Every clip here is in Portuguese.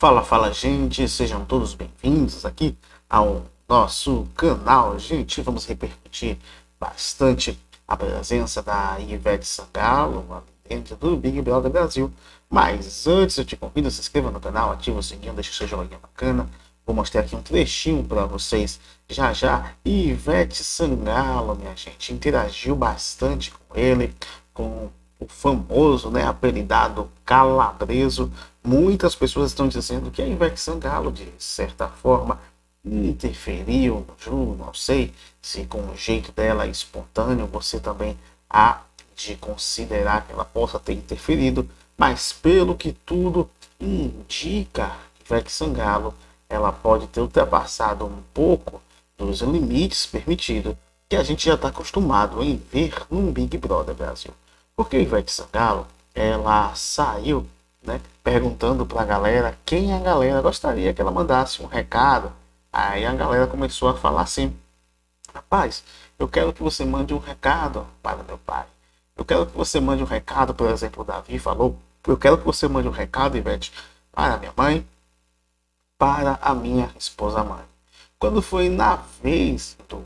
Fala, fala, gente, sejam todos bem-vindos aqui ao nosso canal. Gente, vamos repercutir bastante a presença da Ivete Sangalo dentro do Big Brother Brasil. Mas antes eu te convido a se inscreva no canal, ativa o sininho, deixa o seu joinha bacana. Vou mostrar aqui um trechinho para vocês já já. Ivete Sangalo, minha gente, interagiu bastante com ele, com o famoso, né, apelidado Calabreso. Muitas pessoas estão dizendo que a Ivete Sangalo, de certa forma, interferiu no jogo, não sei se com o jeito dela espontâneo você também há de considerar que ela possa ter interferido, mas pelo que tudo indica, Ivete Sangalo, ela pode ter ultrapassado um pouco dos limites permitidos que a gente já está acostumado em ver no Big Brother Brasil. Porque Ivete Sangalo, ela saiu né, perguntando para a galera quem a galera gostaria que ela mandasse um recado. Aí a galera começou a falar assim: Rapaz, eu quero que você mande um recado para meu pai. Eu quero que você mande um recado, por exemplo, o Davi falou: Eu quero que você mande um recado, Ivete, para minha mãe, para a minha esposa mãe. Quando foi na vez do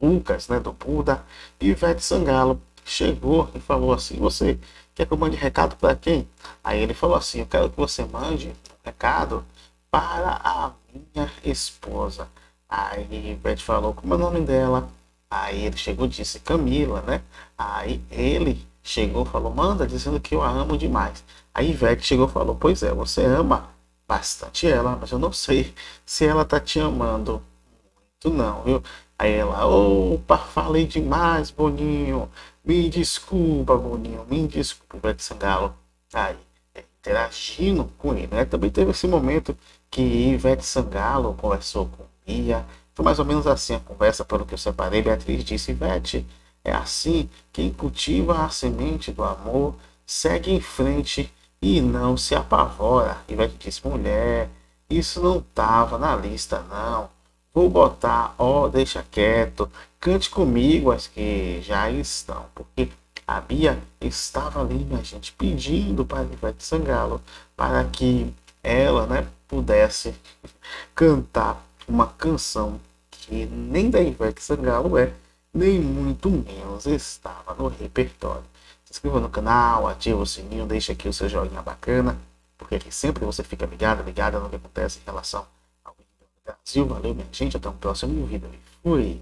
Lucas, né, do Buda, Ivete Sangalo chegou e falou assim: Você quer que eu mande recado para quem? Aí ele falou assim: Eu quero que você mande recado para a minha esposa. Aí Beth falou como é o nome dela. Aí ele chegou e disse Camila, né? Aí ele chegou falou: Manda, dizendo que eu a amo demais. Aí Ivete chegou e falou: Pois é, você ama bastante ela, mas eu não sei se ela tá te amando muito, não, viu? Aí ela, opa, falei demais, Boninho. Me desculpa, Boninho, me desculpa, Ivete Sangalo. Aí, interagindo com ele, né? Também teve esse momento que Ivete Sangalo conversou com Bia. Foi mais ou menos assim a conversa, pelo que eu separei. Beatriz disse, Ivete, é assim, quem cultiva a semente do amor segue em frente e não se apavora. Ivete disse, mulher, isso não tava na lista, não. Vou botar, ó, deixa quieto, cante comigo as que já estão, porque a Bia estava ali, minha gente, pedindo para Ivete Sangalo para que ela, né, pudesse cantar uma canção que nem da Ivete Sangalo é, nem muito menos estava no repertório. Se inscreva no canal, ativa o sininho, deixa aqui o seu joinha bacana, porque aqui sempre você fica ligado, ligada no que acontece em relação Brasil. Valeu, minha gente. Até o próximo vídeo. Fui!